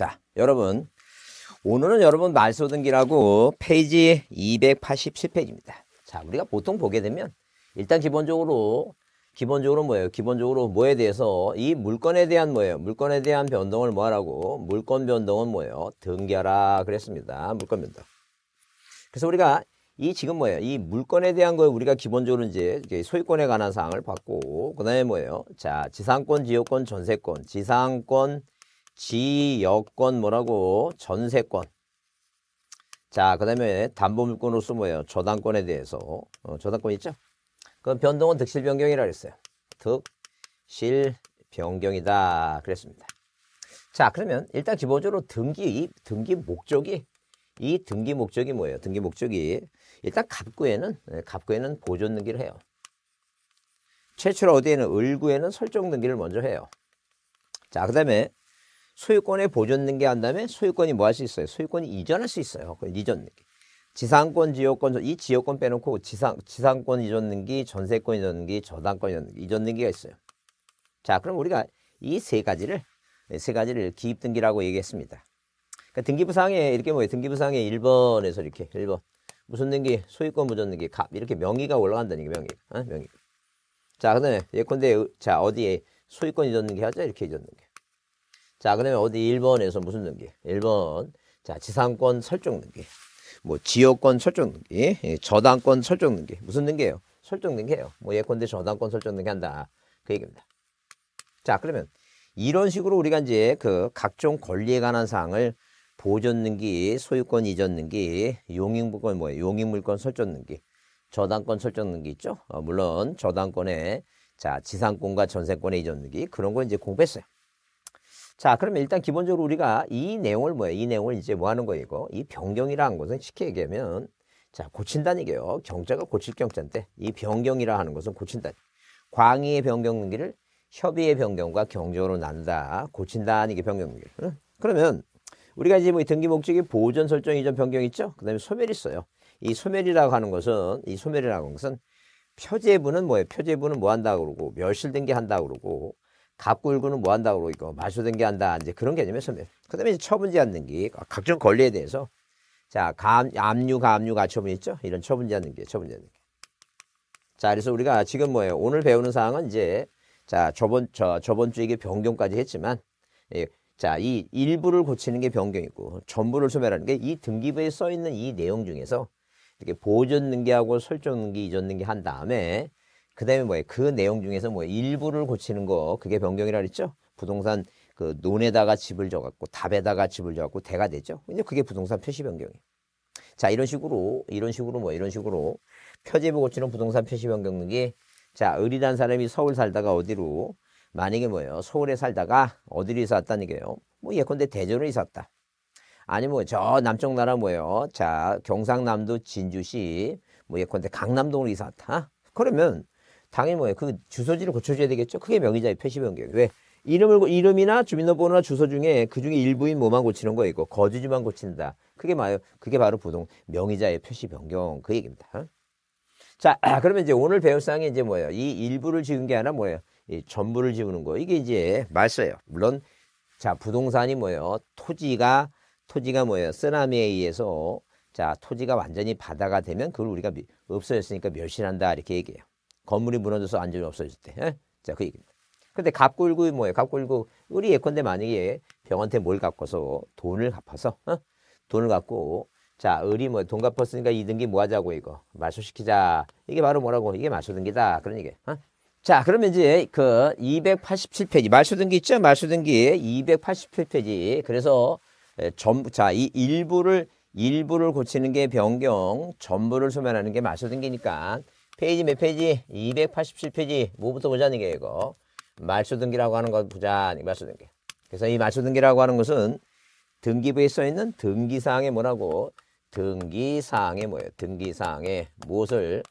자, 여러분. 오늘은 여러분 말소등기라고 페이지 287페이지입니다. 자, 우리가 보통 보게 되면 일단 기본적으로 기본적으로 뭐예요? 기본적으로 뭐에 대해서 이 물건에 대한 뭐예요? 물건에 대한 변동을 뭐하라고? 물건 변동은 뭐예요? 등기하라 그랬습니다. 물건 변동. 그래서 우리가 이 지금 뭐예요? 이 물건에 대한 거 우리가 기본적으로 이제 소유권에 관한 사항을 받고 그다음에 뭐예요? 자, 지상권, 지역권, 전세권, 지상권, 지역권 뭐라고? 전세권. 자, 그 다음에 담보물건으로서 뭐예요? 저당권에 대해서 어, 저당권 있죠? 그 변동은 득실 변경이라 그랬어요. 득실 변경이다 그랬습니다. 자, 그러면 일단 기본적으로 등기 등기 목적이 이 등기 목적이 뭐예요? 등기 목적이 일단 갑구에는 네, 갑구에는 보존 등기를 해요. 최초로 어디에는 을구에는 설정 등기를 먼저 해요. 자, 그 다음에 소유권에 보존 등기 한 다음에 소유권이 뭐 할 수 있어요? 소유권이 이전할 수 있어요. 그 이전 등기. 지상권, 지역권, 이 지역권 빼놓고 지상, 지상권 이전 등기, 전세권 이전 등기, 저당권 이전 등기, 이전 등기가 있어요. 자, 그럼 우리가 이 세 가지를, 세 가지를 기입 등기라고 얘기했습니다. 그러니까 등기부상에 이렇게 뭐예요? 등기부상에 1번에서 이렇게 1번. 무슨 등기? 소유권 보존 등기, 갑. 이렇게 명의가 올라간다는 게 명의가. 어? 명의가. 자, 그 다음에 예컨대, 자, 어디에 소유권 이전 등기 하자? 이렇게 이전 등기. 자, 그 다음에 어디 1번에서 무슨 등기? 1번. 자, 지상권 설정 등기. 뭐 지역권 설정 등기, 예, 저당권 설정 등기. 무슨 등기예요? 설정 등기예요. 뭐 예컨대 저당권 설정 등기 한다. 그 얘기입니다. 자, 그러면 이런 식으로 우리가 이제 그 각종 권리에 관한 사항을 보존 등기, 소유권 이전 등기, 용익물건 뭐예요? 용익물건 설정 등기, 저당권 설정 등기 있죠? 어, 물론 저당권에 자 지상권과 전세권의 이전 등기 그런 거 이제 공부했어요. 자, 그러면 일단 기본적으로 우리가 이 내용을 뭐예요? 이 내용을 이제 뭐 하는? 이거? 이 변경이라는 것은 쉽게 얘기하면 자, 고친다는 얘기예요. 경자가 고칠 경자인데 이 변경이라 하는 것은 고친다. 광의의 변경 등기를 협의의 변경과 경적으로 난다. 고친다는 게 변경 등기. 응? 그러면 우리가 이제 뭐 등기 목적이 보존 설정 이전 변경 있죠? 그다음에 소멸 있어요. 이 소멸이라고 하는 것은 이 소멸이라고 하는 것은 표제부는 뭐예요? 표제부는 뭐 한다고 그러고 멸실 등기 한다고 그러고 갑굴구는 뭐 한다고 그러고 마수된 게 한다 이제 그런 소멸. 그다음에 이제 처분 제한 등기 각종 권리에 대해서 자 감, 압류 가압류 가처분 있죠? 이런 처분 제한 등기 처분 제한 등기. 자 그래서 우리가 지금 뭐예요? 오늘 배우는 사항은 이제 자 저번 저 저번 주에 변경까지 했지만 예, 자이 일부를 고치는 게 변경이고 전부를 소멸하는 게 이 등기부에 써 있는 이 내용 중에서 이렇게 보존 등기하고 설정 등기 이전 등기 한 다음에 그 다음에 뭐예요? 그 내용 중에서 뭐 일부를 고치는 거 그게 변경이라 그랬죠? 부동산 그 논에다가 집을 져갖고 답에다가 집을 져갖고 대가 되죠? 이제 그게 부동산 표시 변경이에요. 자 이런 식으로 이런 식으로 뭐 이런 식으로 표제부 고치는 부동산 표시 변경 등기 자 을이란 사람이 서울 살다가 어디로 만약에 뭐예요? 서울에 살다가 어디로 이사 왔다는 얘기예요. 뭐 예컨대 대전으로 이사 왔다. 아니면 뭐 저 남쪽 나라 뭐예요? 자 경상남도 진주시 뭐 예컨대 강남동으로 이사 왔다. 그러면 당연히 뭐예요? 그 주소지를 고쳐줘야 되겠죠? 그게 명의자의 표시 변경. 왜? 이름을 이름이나 주민등록번호나 주소 중에 그 중에 일부인 뭐만 고치는 거 이거 거주지만 고친다. 그게 뭐예요? 그게 바로 부동 명의자의 표시 변경 그 얘기입니다. 어? 자, 그러면 이제 오늘 배울 사항이 이제 뭐예요? 이 일부를 지은 게 아니라 뭐예요? 이 전부를 지우는 거. 이게 이제 말써요. 물론 자 부동산이 뭐예요? 토지가 토지가 뭐예요? 쓰나미에 의해서 자 토지가 완전히 바다가 되면 그걸 우리가 없어졌으니까 멸실한다 이렇게 얘기해요. 건물이 무너져서 안전이 없어질 때. 예? 자, 그 얘기입니다. 근데 갑골구 뭐예요? 갑골구 우리 예컨대 만약에 병한테 뭘 갚아서 돈을 갚아서 어? 돈을 갚고 자 을이 뭐 돈 갚았으니까 이 등기 뭐 하자고 이거 말소시키자 이게 바로 뭐라고 이게 말소등기다 그런 얘기 어? 자 그러면 이제 그 287페이지 말소등기 있죠 말소등기 287페이지 그래서 전부 자 이 일부를 일부를 고치는 게 변경 전부를 소멸하는 게 말소등기니까 페이지 몇 페이지? 287페이지. 뭐부터 보자는 게 이거. 말소 등기라고 하는 거 보자. 말소 등기. 그래서 이 말소 등기라고 하는 것은 등기부에 써 있는 등기사항에 뭐라고? 등기사항에 뭐예요? 등기사항에 무엇을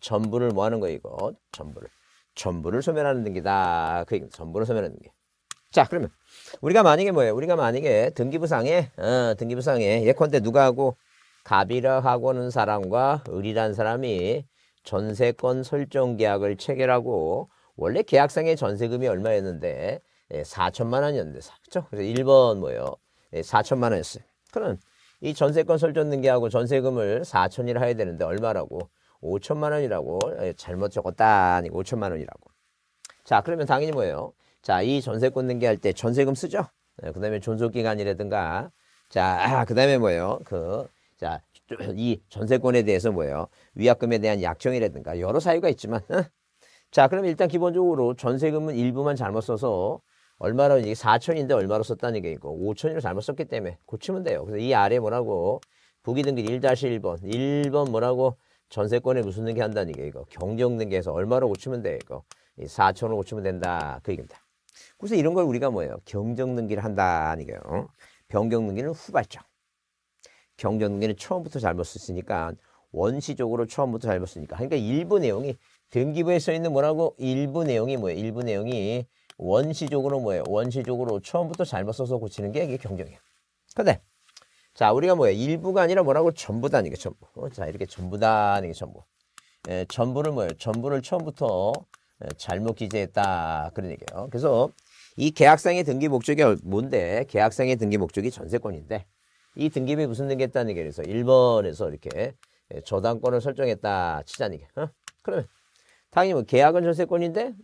전부를 뭐 하는 거 이거? 전부를. 전부를 소멸하는 등기다. 그 전부를 소멸하는 등기. 자, 그러면 우리가 만약에 뭐예요? 우리가 만약에 등기부상에 어, 등기부상에 예컨대 누가 하고 갑이라 하고는 사람과 을이란 사람이 전세권 설정 계약을 체결하고 원래 계약상의 전세금이 얼마였는데 예, 4천만 원이었는데 그렇죠? 그래서 1번 뭐예요? 4천만 원이었어요. 그럼 이 전세권 설정 등기하고 전세금을 4천이라 해야 되는데 얼마라고? 5천만 원이라고 예, 잘못 적었다. 아니고 5천만 원이라고. 자, 그러면 당연히 뭐예요? 자, 이 전세권 등기할 때 전세금 쓰죠? 네, 그 다음에 존속기간이라든가 자, 그 다음에 뭐예요? 그, 자, 이 전세권에 대해서 뭐예요? 위약금에 대한 약정이라든가 여러 사유가 있지만, 어? 자, 그럼 일단 기본적으로 전세금은 일부만 잘못 써서 얼마로 이게 4천인데 얼마로 썼다는 게 있고 5천으로 잘못 썼기 때문에 고치면 돼요. 그래서 이 아래 뭐라고 부기등기 1-1번 1번 뭐라고 전세권에 무슨 등기 한다는 게 이거 경정 등기에서 얼마로 고치면 돼 이거 4천으로 고치면 된다 그 얘기입니다. 그래서 이런 걸 우리가 뭐예요? 경정 등기를 한다는 게요. 변경 등기는 후발적. 등기는 처음부터 잘못 썼으니까 원시적으로 처음부터 잘못 쓰니까 그러니까 일부 내용이 등기부에 써 있는 뭐라고 일부 내용이 뭐예요? 일부 내용이 원시적으로 뭐예요? 원시적으로 처음부터 잘못 써서 고치는 게 이게 경정이에요. 근데 자 우리가 뭐예요? 일부가 아니라 뭐라고 전부다는 게 전부. 어, 자 이렇게 전부다는 게 전부. 에, 전부를 뭐예요? 전부를 처음부터 에, 잘못 기재했다 그런 얘기예요. 그래서 이 계약상의 등기 목적이 뭔데? 계약상의 등기 목적이 전세권인데 이 등기부에 무슨 등기했다는 게 그래서 1번에서 이렇게 저당권을 설정했다 치자는 게. 어? 그러면 당연히 뭐 계약은 전세권인데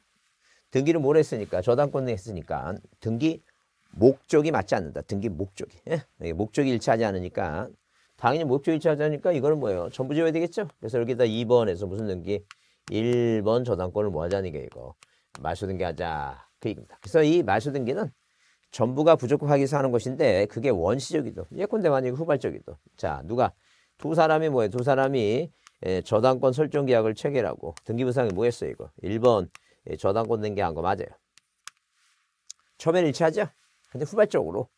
등기를 뭘 했으니까 저당권 했으니까 등기 목적이 맞지 않는다. 등기 목적이. 예? 목적이 일치하지 않으니까 당연히 목적이 일치하지 않으니까 이거는 뭐예요? 전부 지어야 되겠죠? 그래서 여기다 2번에서 무슨 등기? 1번 저당권을 뭐 하자는 게 이거. 말소 등기 하자. 그 얘기입니다. 그래서 이 말소 등기는 전부가 부족하기 위해서 하는 것인데 그게 원시적이도 예컨대 만약에 후발적이도 자 누가 두 사람이 뭐예요? 두 사람이 예, 저당권 설정 계약을 체결하고 등기부상에 뭐 했어요 이거 1번 예, 저당권 등기한 거 맞아요. 처음에는 일치하죠? 근데 후발적으로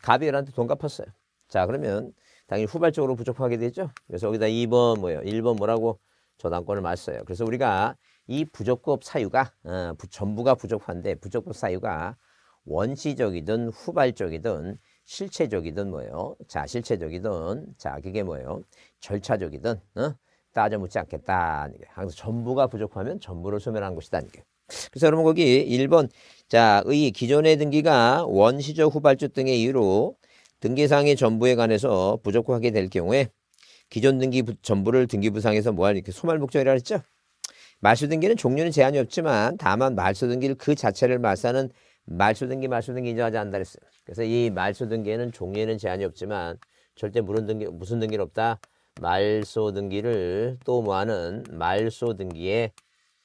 가비엘한테 돈 갚았어요. 자 그러면 당연히 후발적으로 부족하게 되죠. 그래서 여기다 2번 뭐예요? 1번 뭐라고 저당권을 맞어요. 그래서 우리가 이 부적법 사유가 어, 전부가 부족한데 부적법 사유가 원시적이든 후발적이든 실체적이든 뭐예요? 자 실체적이든 자 그게 뭐예요? 절차적이든 어? 따져 묻지 않겠다. 항상 전부가 부족하면 전부를 소멸한 것이다. 그래서 여러분 거기 1번 자, 의 기존의 등기가 원시적 후발적 등의 이유로 등기상의 전부에 관해서 부족하게 될 경우에 기존 등기 전부를 등기부상에서 뭐할 이렇게 소멸 목적이라 했죠. 말소 등기는 종류는 제한이 없지만 다만 말소 등기를 그 자체를 말사는 말소 등기 말소 등기 인정하지 않는다 그랬어요. 그래서 이 말소 등기에는 종류에는 제한이 없지만 절대 무슨 등기 무슨 등기는 없다. 말소 등기를 또 뭐하는 말소 등기에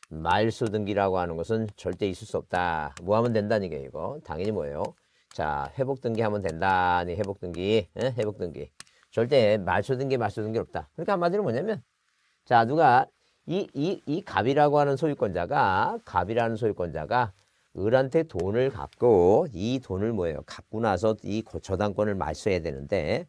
말소 등기라고 하는 것은 절대 있을 수 없다. 뭐 하면 된다는 게 이거 당연히 뭐예요? 자 회복 등기 하면 된다니 회복 등기 에? 회복 등기 절대 말소 등기 말소 등기 없다. 그러니까 한마디로 뭐냐면 자 누가 이 이 이 갑이라고 하는 소유권자가 갑이라는 소유권자가 을한테 돈을 갚고 이 돈을 뭐예요? 갚고 나서 이 저당권을 말소해야 되는데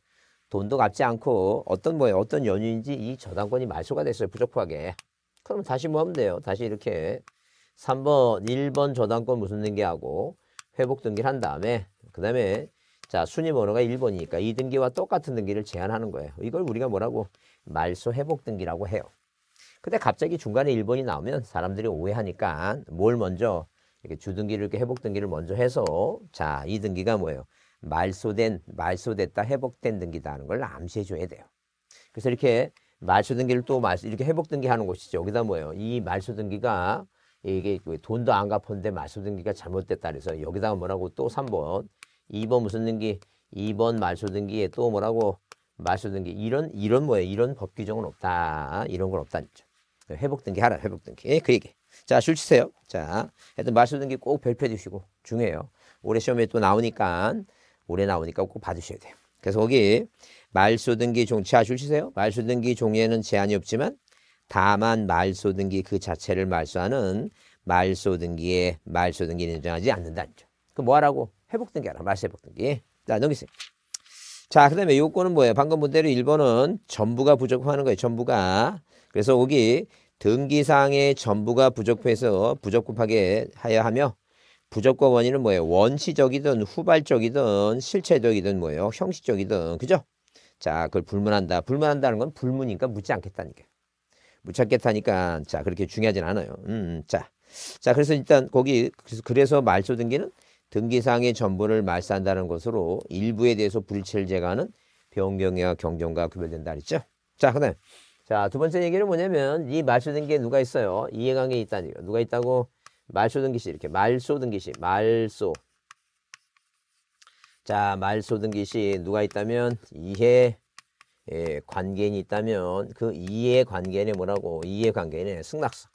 돈도 갚지 않고 어떤 뭐예요? 어떤 연유인지 이 저당권이 말소가 됐어요. 부족하게. 그럼 다시 뭐 하면 돼요? 다시 이렇게 3번, 1번 저당권 무슨 등기하고 회복 등기를 한 다음에 그 다음에 자 순위 번호가 1번이니까 이 등기와 똑같은 등기를 제한하는 거예요. 이걸 우리가 뭐라고 말소 회복 등기라고 해요. 근데 갑자기 중간에 1번이 나오면 사람들이 오해하니까 뭘 먼저 이렇게 주등기를 이렇게 회복 등기를 먼저 해서 자 이 등기가 뭐예요? 말소된 말소됐다 회복된 등기다 하는 걸 암시해 줘야 돼요. 그래서 이렇게 말소 등기를 또 말소 이렇게 회복 등기 하는 것이죠. 여기다 뭐예요? 이 말소 등기가 이게 그 돈도 안 갚았는데 말소 등기가 잘못됐다 그래서 여기다가 뭐라고 또 3번 2번 무슨 등기 2번 말소 등기에 또 뭐라고 말소 등기 이런 이런 뭐예요? 이런 법 규정은 없다. 이런 건 없다는 거죠. 회복 등기 하라. 회복 등기. 예, 그 얘기. 자, 줄 치세요. 자, 하여튼 말소 등기 꼭 별표해 주시고 중요해요. 올해 시험에 또 나오니까 올해 나오니까 꼭 받으셔야 돼요. 그래서 거기 말소 등기 종, 자, 주시세요. 말소 등기 종에는 제한이 없지만 다만 말소 등기 그 자체를 말소하는 말소 등기에 말소 등기는 인정하지 않는다는 점. 그 뭐하라고? 회복 등기 하라. 말소 회복 등기. 자, 넘기세요. 자, 그 다음에 요거는 뭐예요? 방금 본대로 1번은 전부가 부족하는 거예요. 전부가. 그래서 여기 등기상의 전부가 부족해서 부적급하게 하여 하며 부적과 원인은 뭐예요? 원시적이든 후발적이든 실체적이든 뭐예요? 형식적이든 그죠? 자, 그걸 불문한다. 불문한다는 건 불문이니까 묻지 않겠다는 게. 묻지 않겠다니까 자 그렇게 중요하진 않아요. 음, 자, 자 그래서 일단 거기 그래서, 말소 등기는 등기상의 전부를 말소한다는 것으로 일부에 대해서 불이체를 제거하는 변경이와 경정과 구별된다 그랬죠. 자, 그다음 자, 두 번째 얘기는 뭐냐면 이 말소 등기에 누가 있어요? 이해관계 있다니까. 누가 있다고? 말소 등기시 이렇게 말소 등기시 말소. 자, 말소 등기시 누가 있다면 이해 예, 관계인이 있다면 그 이해 관계인이 뭐라고? 이해 관계인의 승낙서.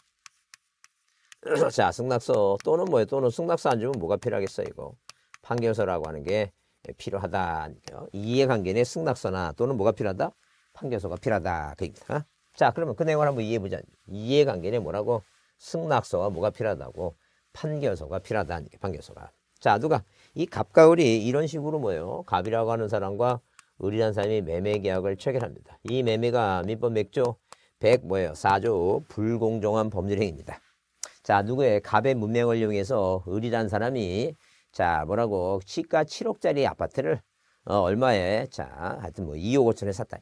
자, 승낙서 또는 뭐예요? 또는 승낙서 안 주면 뭐가 필요하겠어 이거? 판결서라고 하는 게 필요하다. 이해 관계의 승낙서나 또는 뭐가 필요하다? 판결서가 필요하다. 그 얘기다. 자, 그러면 그 내용을 한번 이해해보자. 이해관계는 뭐라고? 승낙서가 뭐가 필요하다고? 판결서가 필요하다. 판결서가. 자, 누가? 이 갑과 을이 이런 식으로 뭐예요? 갑이라고 하는 사람과 을이라는 사람이 매매 계약을 체결합니다. 이 매매가 민법 맥조 100 뭐예요? 4조 불공정한 법률 행위입니다. 자, 누구의 갑의 문명을 이용해서 을이라는 사람이 자, 뭐라고 시가 7억짜리 아파트를 어, 얼마에 자, 하여튼 뭐 2억 5천에 샀다.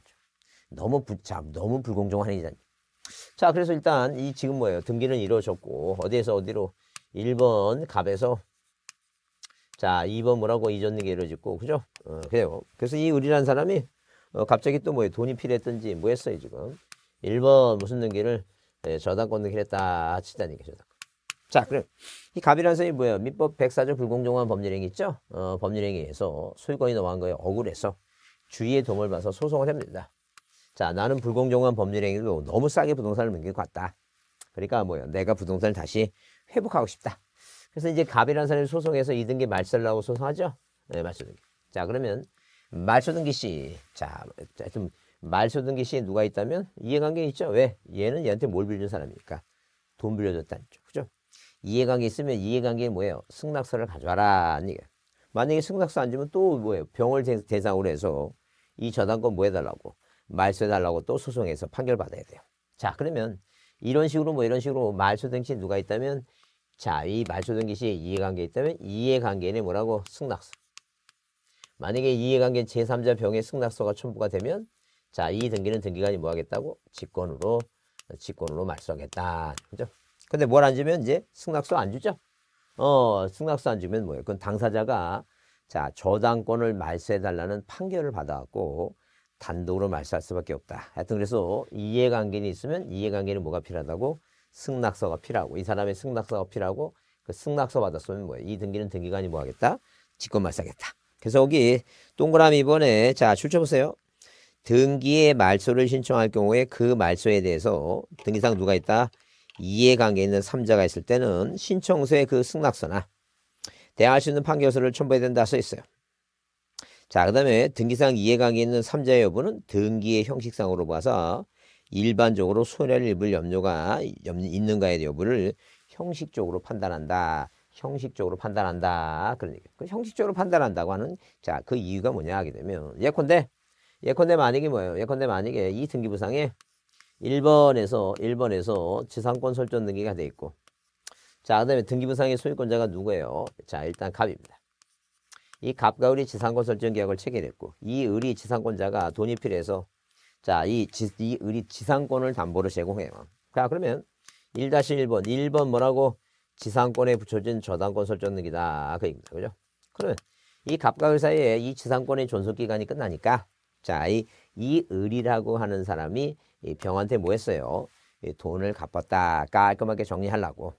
너무 부, 자, 너무 불공정한 행위잖 자, 그래서 일단 이 지금 뭐예요? 등기는 이루어졌고 어디에서 어디로 1번 갑에서 자, 2번 뭐라고 이전 등기 이루어졌고 그죠? 어, 그래요. 그래서 이 을이라는 사람이 어, 갑자기 또 뭐예요? 돈이 필요했던지 뭐 했어요, 지금. 1번 무슨 등기를 예, 저당권 등기를 했다 치다니까 저당. 자, 그럼 이 갑이라는 사람이 뭐예요? 민법 104조 불공정한 법률행위 있죠? 어, 법률행위에서 소유권이 넘어간 거에 억울해서 주의의 도움을 봐서 소송을 합니다. 자, 나는 불공정한 법률행위로 너무 싸게 부동산을 넘기고 갔다. 그러니까 뭐예요? 내가 부동산을 다시 회복하고 싶다. 그래서 이제 갑이라는 사람이 소송해서 이등기 하고 소송하죠? 네, 말소등기. 자, 그러면 말소등기 씨. 자, 좀 말소등기 씨에 누가 있다면 이해관계 있죠? 왜? 얘는 얘한테 뭘 빌려준 사람이니까. 돈 빌려줬다는 죠 그죠? 이해관계 있으면 이해관계 뭐예요? 승낙서를 가져와라. 만약에 승낙서 안 주면 또 뭐예요? 병을 대상으로 해서 이 저당권 뭐 해달라고 말소해달라고 또 소송해서 판결받아야 돼요. 자 그러면 이런 식으로 뭐 이런 식으로 말소 등시 누가 있다면 자 이 말소 등기 시에 이해관계 있다면 이해관계는 뭐라고 승낙서. 만약에 이해관계 제3자 병의 승낙서가 첨부가 되면 자 이 등기는 등기관이 뭐 하겠다고 직권으로 직권으로 말소하겠다. 그죠? 근데 뭘 안 주면 이제 승낙서 안 주죠? 어, 승낙서 안 주면 뭐예요? 그건 당사자가 자, 저당권을 말소해 달라는 판결을 받아갖고 단독으로 말소할 수밖에 없다. 하여튼 그래서 이해관계는 있으면 이해관계는 뭐가 필요하다고? 승낙서가 필요하고 이 사람의 승낙서가 필요하고 그 승낙서 받았으면 뭐예요? 이 등기는 등기관이 뭐 하겠다? 직권 말소하겠다. 그래서 여기 동그라미 번에 자 출처 보세요. 등기의 말소를 신청할 경우에 그 말소에 대해서 등기상 누가 있다? 이해관계 있는 3자가 있을 때는 신청서의 그 승낙서나 대항할 수 있는 판결서를 첨부해야 된다 써 있어요. 자, 그 다음에 등기상 이해 관계 있는 3자의 여부는 등기의 형식상으로 봐서 일반적으로 손해를 입을 염려가 있는가의 여부를 형식적으로 판단한다. 형식적으로 판단한다. 그러니까 그 형식적으로 판단한다고 하는 자, 그 이유가 뭐냐 하게 되면 예컨대 예컨대 만약에 뭐예요? 예컨대 만약에 이 등기부상에 1번에서 1번에서 지상권 설정 등기가 돼 있고 자, 그다음에 등기부상의 소유권자가 누구예요? 자, 일단 갑입니다. 이 갑과 을이 지상권 설정 계약을 체결했고 이 을이 지상권자가 돈이 필요해서 자, 이, 을이 지상권을 담보로 제공해요. 자, 그러면 1-1번 1번 뭐라고 지상권에 붙여진 저당권 설정 등기다. 그 얘기입니다. 그죠? 그러면 이 갑과 을 사이에 이 지상권의 존속 기간이 끝나니까 자, 이, 이 을이라고 하는 사람이 이 병한테 뭐 했어요? 돈을 갚았다. 깔끔하게 정리하려고.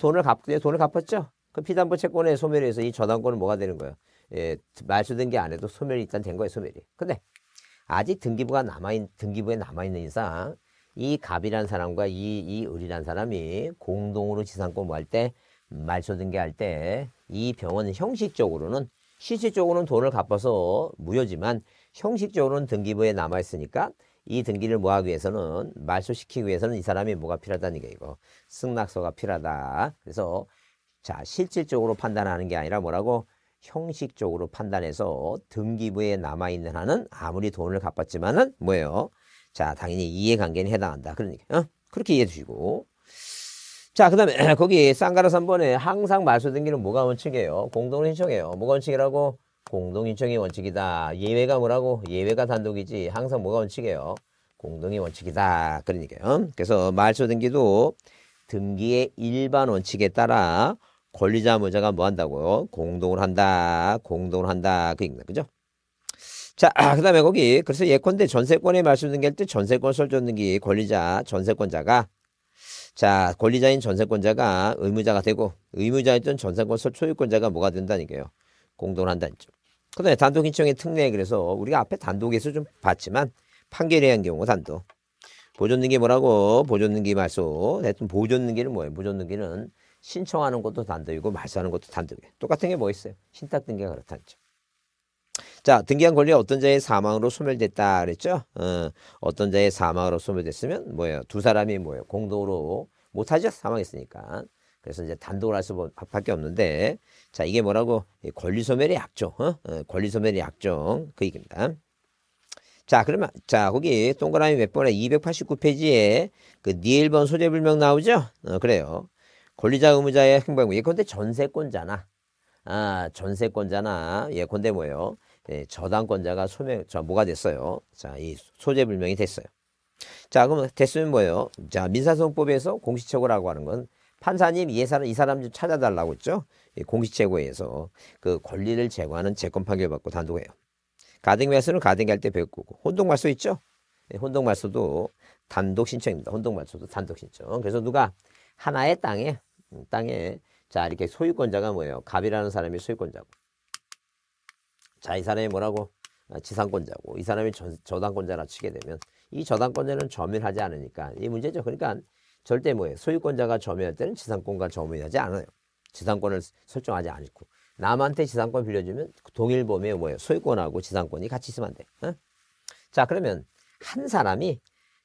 돈을 갚, 돈을 갚았죠? 그 피담보 채권의 소멸에서 이 저당권은 뭐가 되는 거예요? 예, 말소된 게 안 해도 소멸이 일단 된 거예요, 소멸이. 근데 아직 등기부가 남아있, 등기부에 남아있는 이상 이 갑이란 사람과 이, 이 을이란 사람이 공동으로 지상권 뭐 할 때, 말소 등기할 때 이 병은 형식적으로는 실질적으로는 돈을 갚아서 무효지만 형식적으로는 등기부에 남아있으니까 이 등기를 뭐하기 위해서는 말소시키기 위해서는 이 사람이 뭐가 필요하다는 게 이거 승낙서가 필요하다. 그래서 자 실질적으로 판단하는 게 아니라 뭐라고 형식적으로 판단해서 등기부에 남아 있는 한은 아무리 돈을 갚았지만은 뭐예요? 자 당연히 이해관계는 해당한다. 그러니까 어? 그렇게 이해해 주시고 자, 그 다음에 거기 쌍가라 3번에 항상 말소 등기는 뭐가 원칙이에요? 공동 신청이에요. 뭐가 원칙이라고? 공동인청이 원칙이다. 예외가 뭐라고? 예외가 단독이지. 항상 뭐가 원칙이에요? 공동이 원칙이다. 그러니까요. 그래서 말소 등기도 등기의 일반 원칙에 따라 권리자 의무자가 뭐 한다고요? 공동을 한다. 공동을 한다. 그 얘기입니다. 그죠? 자, 아, 그 다음에 거기, 그래서 예컨대 전세권에 말씀 등기할 때 전세권 설정 등기 권리자, 전세권자가 자, 권리자인 전세권자가 의무자가 되고 의무자였던 전세권 소유권자가 뭐가 된다는 게요. 공동을 한다는 점. 그 다음에 단독 신청의 특례 그래서 우리가 앞에 단독에서 좀 봤지만 판결에 의한 경우 단독. 보존 등기 뭐라고? 보존 등기 말소. 하여튼 보존 등기는 뭐예요? 보존 등기는 신청하는 것도 단독이고 말소하는 것도 단독이에요. 똑같은 게 뭐 있어요? 신탁 등기가 그렇다는 점. 자, 등기한 권리가 어떤 자의 사망으로 소멸됐다 그랬죠? 어, 어떤 자의 사망으로 소멸됐으면 뭐예요? 두 사람이 뭐예요? 공동으로 못하죠? 사망했으니까. 그래서 이제 단독으로 할 수밖에 없는데 자 이게 뭐라고 권리 소멸의 약정 어? 어, 권리 소멸의 약정 그 얘기입니다. 자 그러면 자 거기 동그라미 몇 번에 289페이지에 그 니엘번 소재 불명 나오죠? 어, 그래요. 권리자 의무자의 행방 예컨대 전세권자나 아 전세권자나 예컨대 뭐예요? 예, 저당권자가 소명, 저 뭐가 됐어요? 자, 이 소재 불명이 됐어요. 자, 그러면 됐으면 뭐예요? 자, 민사소송법에서 공시착오라고 하는 건 판사님 이 사람 이 사람 좀 찾아달라고 했죠. 공시착오에서 그 권리를 제거하는 재권 판결 받고 단독해요. 가등 말소는 가등할 때 배우고 혼동 말소 있죠. 예, 혼동 말소도 단독 신청입니다. 혼동 말소도 단독 신청. 그래서 누가 하나의 땅에 음, 땅에 자 이렇게 소유권자가 뭐예요? 갑이라는 사람이 소유권자고 자, 이 사람이 뭐라고? 아, 지상권자고 이 사람이 저, 저당권자라 치게 되면 이 저당권자는 점유하지 않으니까 이 문제죠. 그러니까 절대 뭐예요? 소유권자가 점유할 때는 지상권과 점유하지 않아요. 지상권을 설정하지 않고 남한테 지상권 빌려주면 동일 범위에 뭐예요? 소유권하고 지상권이 같이 있으면 안 돼. 어? 자 그러면 한 사람이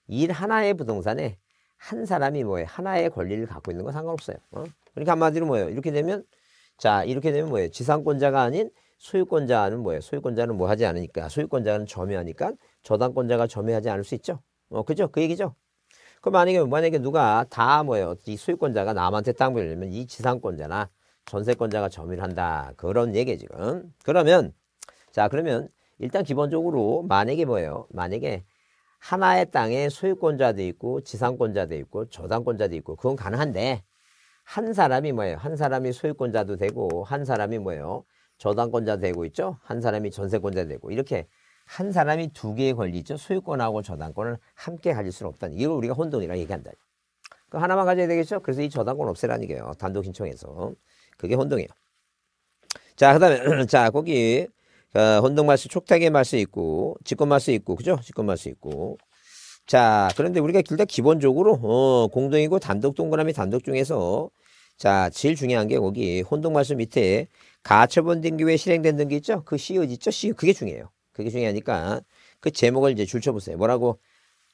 일 하나의 부동산에 한 사람이 뭐예요? 하나의 권리를 갖고 있는 건 상관없어요. 어? 그러니까 한마디로 뭐예요? 이렇게 되면 자 이렇게 되면 뭐예요? 지상권자가 아닌 소유권자는 뭐예요? 소유권자는 뭐 하지 않으니까 소유권자는 점유하니까 저당권자가 점유하지 않을 수 있죠. 어, 그죠? 그 얘기죠. 그럼 만약에 만약에 누가 다 뭐예요? 이 소유권자가 남한테 땅 빌리면 이 지상권자나 전세권자가 점유를 한다. 그런 얘기 지금. 그러면 자 그러면 일단 기본적으로 만약에 뭐예요? 만약에 하나의 땅에 소유권자도 있고 지상권자도 있고 저당권자도 있고 그건 가능한데 한 사람이 뭐예요? 한 사람이 소유권자도 되고 한 사람이 뭐예요? 저당권자 되고 있죠. 한 사람이 전세권자 되고 이렇게 한 사람이 두 개의 권리 있죠. 소유권하고 저당권을 함께 가질 수는 없다는 이걸 우리가 혼동이라 얘기한다. 그 하나만 가져야 되겠죠. 그래서 이 저당권 없애라는 얘기예요. 단독 신청해서 그게 혼동이에요. 자, 그 다음에 자 거기 어, 혼동 말수 촉탁의 말수 있고 직권 말수 있고 그죠? 직권 말수 있고 자 그런데 우리가 일단 기본적으로 어, 공동이고 단독 동그라미 단독 중에서 자 제일 중요한 게 거기 혼동 말수 밑에 가처분 등기 외에 실행된 등기 있죠? 그 시읒 있죠? 시읒 그게 중요해요. 그게 중요하니까 그 제목을 이제 줄 쳐보세요. 뭐라고?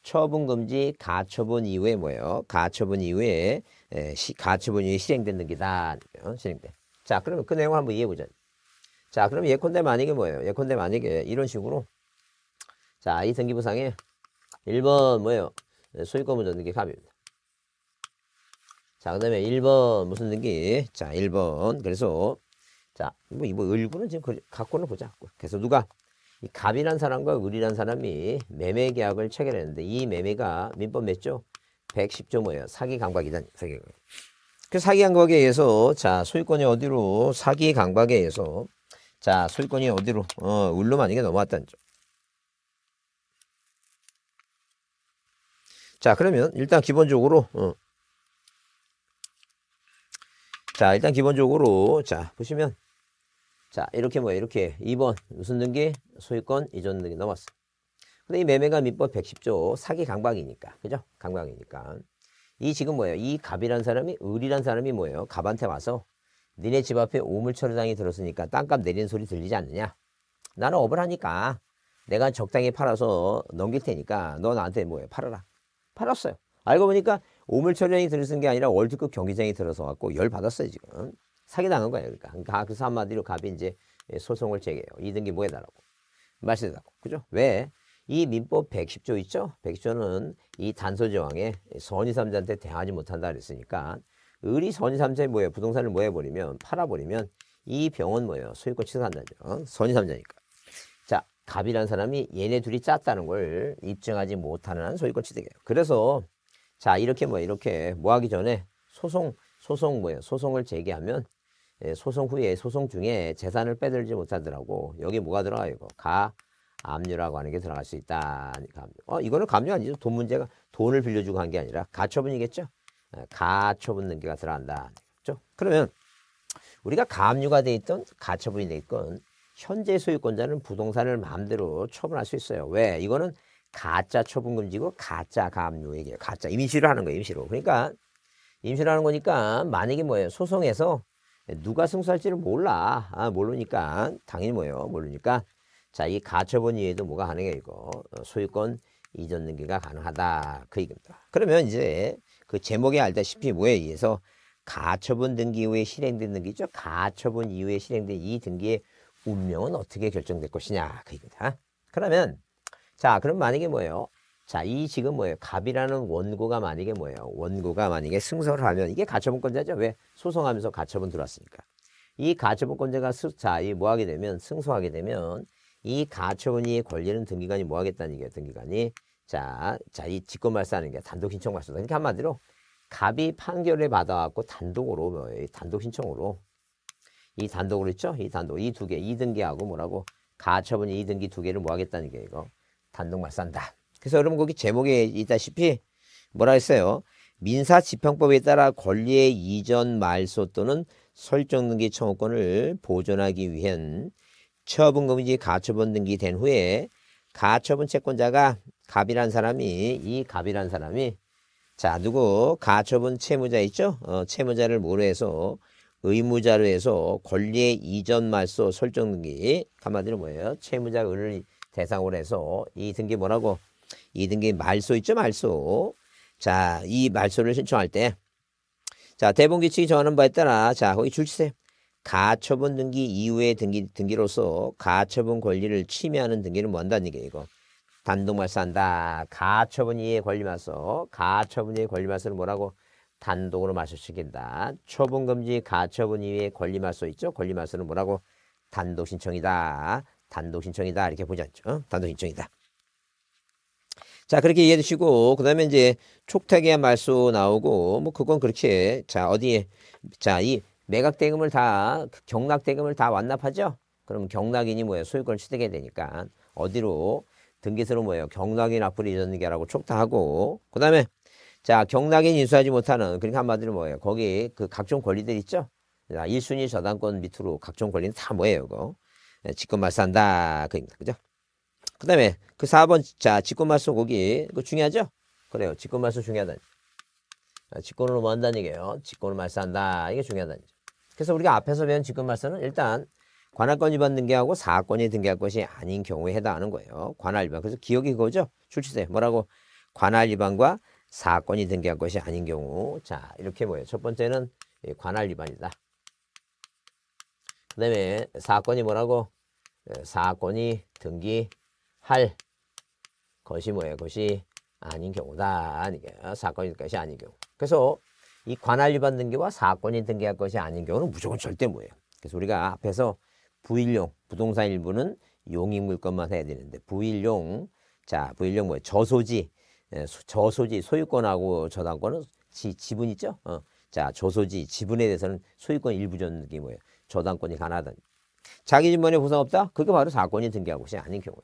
처분 금지 가처분 이후에 뭐예요? 가처분 이후에 에, 시, 가처분 이후에 실행된 등기다. 어? 실행된. 자, 그러면 그 내용을 한번 이해해 보자. 자, 그럼 예컨대 만약에 뭐예요? 예컨대 만약에 이런 식으로 자, 이 등기부상에 1번 뭐예요? 소유권 문전 등기 갑입니다. 자, 그 다음에 1번 무슨 등기? 자, 1번. 그래서 자, 뭐, 이거 을구는 지금 갖고는 보자. 그래서 누가 이 갑이란 사람과 을이란 사람이 매매 계약을 체결했는데 이 매매가 민법 맺죠? 110조 뭐예요? 사기 강박이다. 사기 강박. 그 사기 강박에 의해서 자, 소유권이 어디로 사기 강박에 의해서 자, 소유권이 어디로 어, 만약에 넘어왔다는 점. 자, 그러면 일단 기본적으로 어. 자, 일단 기본적으로 자, 보시면 자, 이렇게 뭐예요? 이렇게 2번 무슨 등기? 소유권 이전 등기 넘었어. 근데 이 매매가 민법 110조 사기 강박이니까. 그죠? 강박이니까. 이 지금 뭐예요? 이 갑이란 사람이 을이란 사람이 뭐예요? 갑한테 와서 니네 집 앞에 오물처리장이 들었으니까 땅값 내리는 소리 들리지 않느냐? 나는 업을 하니까 내가 적당히 팔아서 넘길 테니까 너 나한테 뭐예요? 팔아라. 팔았어요. 알고 보니까 오물처리장이 들었은 게 아니라 월드컵 경기장이 들어서 갖고 열 받았어요 지금. 사기 당한 거예요. 그러니까. 그러니까 그래서 한마디로 갑이 이제 소송을 제기해요. 이등기 뭐 해달라고. 말씀해달라고. 그죠? 왜? 이 민법 110조 있죠? 110조는 이 단서조항에 선의 삼자한테 대하지 못한다 그랬으니까 을이 선의 삼자에 뭐예요? 부동산을 뭐 해버리면 팔아버리면 이 병원 뭐예요? 소유권 취소한다죠. 선의 삼자니까. 자, 갑이라는 사람이 얘네 둘이 짰다는 걸 입증하지 못하는 소유권 취득이에요. 그래서 자 이렇게 뭐 이렇게 뭐 하기 전에 소송 소송 뭐예요? 소송을 제기하면 예, 소송 후에 소송 중에 재산을 빼들지 못하더라고. 여기 뭐가 들어가 이거 가 압류라고 하는 게 들어갈 수 있다. 압류. 어 이거는 감류 아니죠. 돈 문제가 돈을 빌려주고 한 게 아니라 가처분이겠죠. 예, 가처분 등기가 들어간다. 그렇죠? 그러면 우리가 가압류가 돼 있던 가처분이 돼 있건 현재 소유권자는 부동산을 마음대로 처분할 수 있어요. 왜? 이거는 가짜 처분 금지고 가짜 가압류 얘기예요. 가짜 임시로 하는 거예요. 임시로. 그러니까 임시로 하는 거니까 만약에 뭐예요? 소송에서 누가 승소할지를 몰라. 아, 모르니까 당연히 뭐예요? 모르니까 자, 이 가처분 이외에도 뭐가 가능해 이거 어, 소유권 이전 등기가 가능하다 그 얘기입니다. 그러면 이제 그 제목에 알다시피 뭐에 의해서 가처분 등기 이후에 실행된 등기죠. 가처분 이후에 실행된 이 등기의 운명은 어떻게 결정될 것이냐 그 얘기입니다. 그러면 자 그럼 만약에 뭐예요? 자 이 지금 뭐예요? 갑이라는 원고가 만약에 뭐예요? 원고가 만약에 승소를 하면 이게 가처분권자죠. 왜? 소송하면서 가처분 들어왔으니까. 이 가처분권자가 자이 뭐 하게 되면 승소하게 되면 이 가처분이 걸리는 등기관이 뭐 하겠다는 얘기예요. 등기관이 자, 자, 이 직권 발사하는 게 단독 신청 발사다. 그러니까 한마디로 갑이 판결을 받아갖고 단독으로 뭐예요? 단독 신청으로 이 단독으로 있죠? 이 단독 이 두 개, 이 등기하고 뭐라고 가처분이 이 등기 두 개를 뭐 하겠다는 게 이거 단독 말산다. 그래서 여러분 거기 제목에 있다시피 뭐라 했어요? 민사지평법에 따라 권리의 이전 말소 또는 설정 등기 청구권을 보존하기 위한 처분금지 가처분 등기 된 후에 가처분 채권자가 갑이란 사람이 이 갑이란 사람이 자 누구 가처분 채무자 있죠? 어, 채무자를 모로 해서 의무자로 해서 권리의 이전 말소 설정 등기 한마디로 뭐예요? 채무자 을을 대상으로 해서 이 등기 뭐라고? 이 등기 말소 있죠? 말소 자 이 말소를 신청할 때 자 대본 규칙이 정하는 바에 따라 자 거기 줄 치세요. 가처분 등기 이후의 등기, 등기로서 가처분 권리를 침해하는 등기를 뭐 한다는 얘기예요, 이거. 단독 말소한다. 가처분 이에 권리 말소. 가처분 이에 권리 말소를 뭐라고? 단독으로 말소시킨다. 처분 금지 가처분 이외에 권리 말소 있죠? 권리 말소는 뭐라고? 단독 신청이다. 단독 신청이다. 이렇게 보지 않죠? 어? 단독 신청이다. 자, 그렇게 이해해 주시고, 그 다음에 이제 촉탁의 말소 나오고, 뭐, 그건 그렇게, 자, 어디에, 자, 이 매각 대금을 다 경락 대금을 다 완납하죠. 그럼 경락인이 뭐예요? 소유권을 취득해야 되니까 어디로 등기소로 뭐예요? 경락인 앞으로 이전등기하라고 촉탁하고 그 다음에 자 경락인 인수하지 못하는 그러니까 한마디로 뭐예요? 거기 그 각종 권리들 있죠. 자, 1순위 저당권 밑으로 각종 권리는 다 뭐예요? 이거 네, 직권 말소한다 그입니다. 그죠? 그 다음에 그 4번 자 직권 말소 거기 그 중요하죠? 그래요. 직권 말소 중요하다. 직권으로 뭐 한다는 얘기예요. 직권을 말소한다. 이게 중요하다는 얘기죠. 그래서 우리가 앞에서 배운 직권 말소는 일단 관할권 위반 등기하고 사건이 등기할 것이 아닌 경우에 해당하는 거예요. 관할 위반. 그래서 기억이 그거죠. 출치세 뭐라고? 관할 위반과 사건이 등기할 것이 아닌 경우. 자, 이렇게 뭐예요? 첫 번째는 관할 위반이다. 그 다음에 사건이 뭐라고? 사건이 등기할 것이 뭐예요? 것이 아닌 경우다. 사건일 것이 아닌 경우. 그래서 이 관할 위반 등기와 사건이 등기할 것이 아닌 경우는 무조건 절대 뭐예요. 그래서 우리가 앞에서 부일용 부동산 일부는 용익 물건만 해야 되는데 부일용 자 부일용 뭐예요? 저소지 예, 저소지 소유권하고 저당권은 지, 지분 있죠? 어. 자 저소지 지분에 대해서는 소유권 일부 전등기 뭐예요? 저당권이 가능하다. 자기 집만에 보상 없다? 그게 바로 사건이 등기한 것이 아닌 경우예요.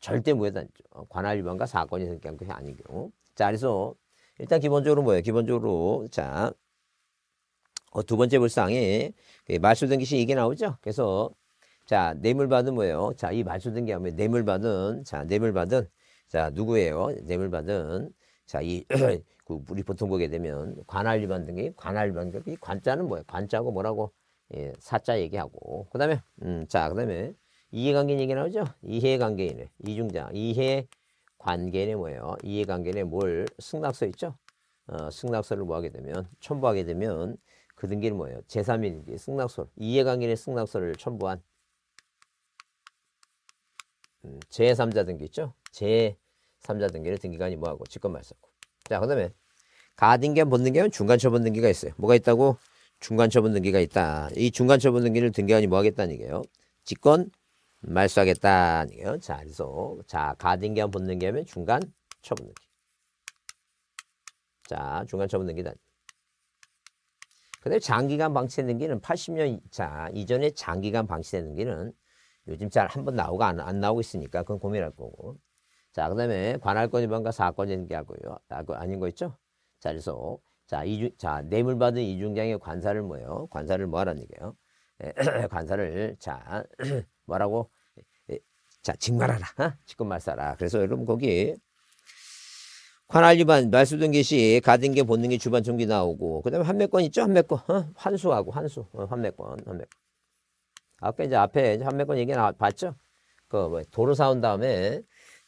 절대 무효다. 어, 관할 위반과 사건이 등기한 것이 아닌 경우. 자 그래서 일단 기본적으로 뭐예요? 기본적으로 자, 어, 두 번째 불상에 그 말소 등기 시 이게 나오죠. 그래서 자 뇌물받은 뭐예요? 자 이 말소등기 하면 뇌물받은 자 뇌물받은 자 누구예요? 뇌물받은 자이 그 우리 보통 보게 되면 관할 위반 등기 관할 위반 등기 관자는 뭐예요? 관자고 뭐라고 예, 사자 얘기하고 그 다음에 음, 자 그 다음에 이해관계인 얘기 나오죠? 이해관계인의 이중자 이해 관계는 뭐예요? 이해관계는 뭘 승낙서 있죠? 어, 승낙서를 뭐 하게 되면 첨부하게 되면 그 등기는 뭐예요? 제3인이 승낙서 이해관계의 승낙서를 첨부한 음, 제3자 등기 있죠? 제3자 등기를 등기관이 뭐하고 직권 말소하고 자 그 다음에 가등기한 본등기하면 중간처분 등기가 있어요. 뭐가 있다고? 중간처분 등기가 있다. 이 중간처분 등기를 등기관이 뭐 하겠다는 얘기예요? 직권 말소하겠다. 이게요. 자, 그래서 자 가등기한 본등기하면 중간 처분 등기. 자, 중간 처분 등기다. 근데 장기간 방치된 등기는 80년 자 이전에 장기간 방치된 등기는 요즘 잘 한 번 나오고 안, 안 나오고 있으니까 그건 고민할 거고. 자, 그 다음에 관할권 위반과 사건 연기하고요. 아, 그 아닌 거 있죠? 자, 그래서 자, 이주, 자, 뇌물 받은 이중장의 관사를 뭐요? 관사를 뭐 하라는 얘기예요? 에, 관사를 자, 뭐라고? 에, 자, 직말하라. 어? 직권 말사라. 그래서 여러분 거기 관할 위반 말소등기 시 가등기 본등기 주반 총기 나오고 그다음에 환매권 있죠? 환매권. 어? 환수하고 환수. 어, 환매권. 환매권. 아까 이제 앞에 환매권 얘기 나 봤죠? 그 뭐 도로 사온 다음에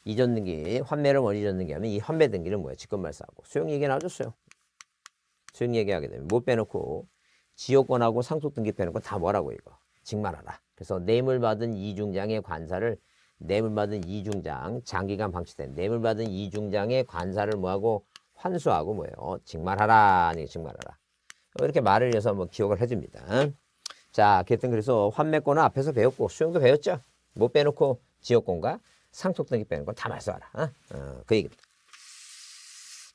이전 등기, 환매를 원리 이전 등기 하면 이 환매 등기는 뭐야? 직권 말소하고 수용 얘기 나왔죠? 수용. 수용 얘기하게 되면 못 빼놓고 지역권하고 상속 등기 빼놓고 다 뭐라고 이거? 직말하라. 그래서 뇌물 받은 이중장의 관사를 뇌물 받은 이중장 장기간 방치된 뇌물 받은 이중장의 관사를 뭐하고 환수하고 뭐예요? 직말하라. 아니 직말하라. 이렇게 말을 해서 뭐 기억을 해줍니다. 자, 하여튼 그래서 환매권은 앞에서 배웠고 수용도 배웠죠. 못 빼놓고 지역권과 상속 등기 빼는 건 다 말소하라. 어? 어, 그 얘기입니다.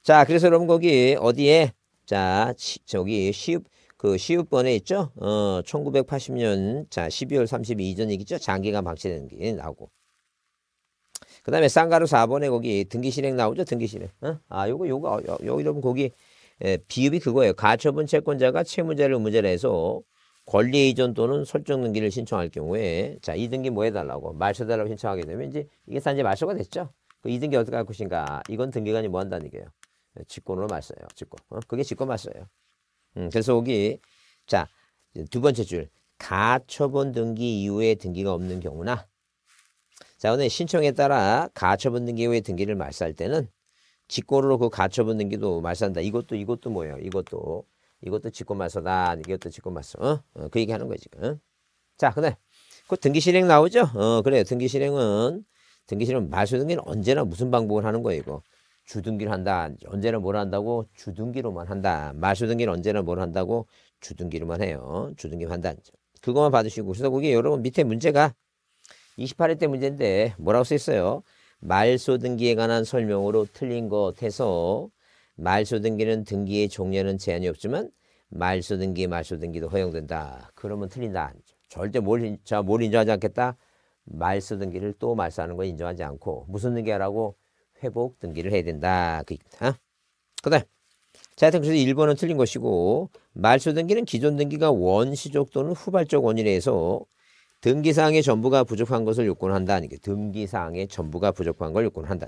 자, 그래서 여러분 거기 어디에 자 시, 저기 시읍 그 시읍번에 있죠. 어, 1980년 자 12월 32일 이전 얘기죠. 장기간 방치되는 게 나오고. 그다음에 쌍가루 4번에 거기 등기 실행 나오죠. 등기 실행. 어? 아, 요거 요거 요, 요 여러분 거기 에, 비읍이 그거예요. 가처분 채권자가 채무자를 의무자로 해서 권리 이전 또는 설정 등기를 신청할 경우에 자, 이 등기 뭐 해달라고 말소달라고 신청하게 되면 이제 이게 다 이제 말소가 됐죠. 그 이 등기 어떻게 할 것인가? 이건 등기관이 뭐 한다는 얘기예요. 직권으로 말소예요. 직권. 어? 그게 직권 말소예요. 음, 그래서 여기 자, 두 번째 줄 가처분 등기 이후에 등기가 없는 경우나 자, 오늘 신청에 따라 가처분 등기 이후에 등기를 말소할 때는 직권으로 그 가처분 등기도 말소한다. 이것도 이것도 뭐예요? 이것도 이것도 직권말소다. 이것도 직권말소. 어? 어, 그 얘기하는 거지 지금. 자, 그다음 그 등기 실행 나오죠? 어, 그래요. 등기 실행은 등기 실행 말소 등기는 언제나 무슨 방법을 하는 거예요, 이거. 주등기를 한다. 언제나 뭘 한다고? 주등기로만 한다. 말소 등기는 언제나 뭘 한다고? 주등기로만 해요. 주등기만 한다. 그거만 받으시고. 그래서 거기 여러분 밑에 문제가 28회 때 문제인데 뭐라고 써 있어요? 말소 등기에 관한 설명으로 틀린 것 해서 말소 등기는 등기의 종료는 제한이 없지만 말소 등기, 말소 등기도 허용된다. 그러면 틀린다. 절대 뭘, 자, 뭘 인정하지 않겠다? 말소 등기를 또 말소하는 거 인정하지 않고 무슨 등기하라고? 회복 등기를 해야 된다. 그 얘기입니다. 그 다음. 자, 하여튼 그래서 1번은 틀린 것이고 말소 등기는 기존 등기가 원시적 또는 후발적 원인에 의해서 등기사항의 전부가 부족한 것을 요건한다. 이게 등기사항의 전부가 부족한 걸 요건한다.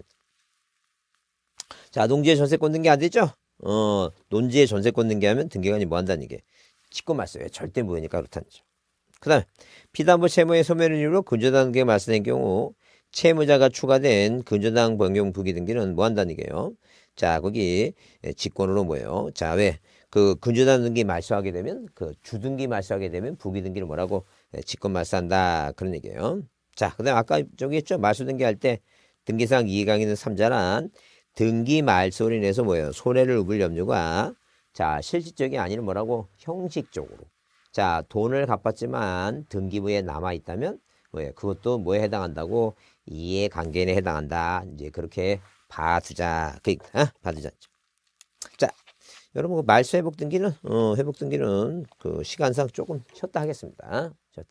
자, 농지의 전세권 등기 안 되죠? 어, 논지의 전세권 등기하면 등기관이 뭐 한다는 게 직권 말소예요. 절대 무효니까 그렇다는 거죠. 그 다음 피담보 채무의 소멸을 이유로 근저당 등기가 말소된 경우 채무자가 추가된 근저당 변경 부기 등기는 뭐 한다는 게요. 자, 거기 직권으로 뭐예요? 자, 왜? 그 근저당 등기 말소하게 되면 그 주등기 말소하게 되면 부기 등기를 뭐라고 직권 말소한다 그런 얘기예요. 자, 그다음 아까 저기 했죠 말소 등기 할 때 등기상 이해강의는 3자란 등기 말소로 인해서 뭐예요? 손해를 입을 염려가 자 실질적이 아니라 뭐라고 형식적으로 자 돈을 갚았지만 등기부에 남아 있다면 뭐예요? 그것도 뭐에 해당한다고 이해관계에 해당한다. 이제 그렇게 봐두자. 그 어? 봐두자. 자 여러분 그 말소 회복 등기는 어, 회복 등기는 그 시간상 조금 쉬었다 하겠습니다. 쉬었다.